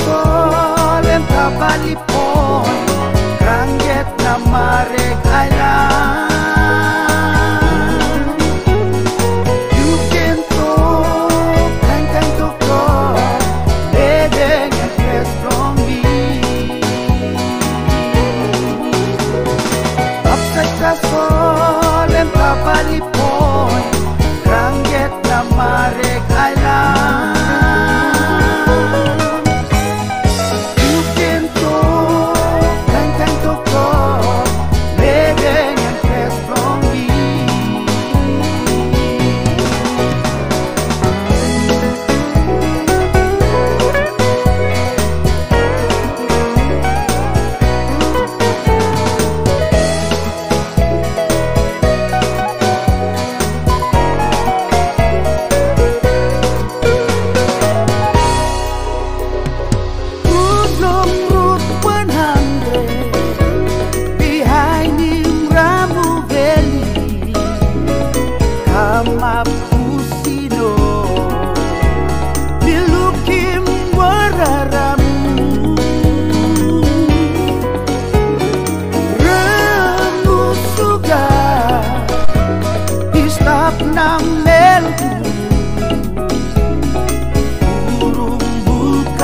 solen kapalipon Kranget na marek alam You can talk, can can talk Edeng a dress from me Papsak na solen kapalipon Kranget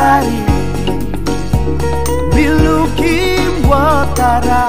hari watara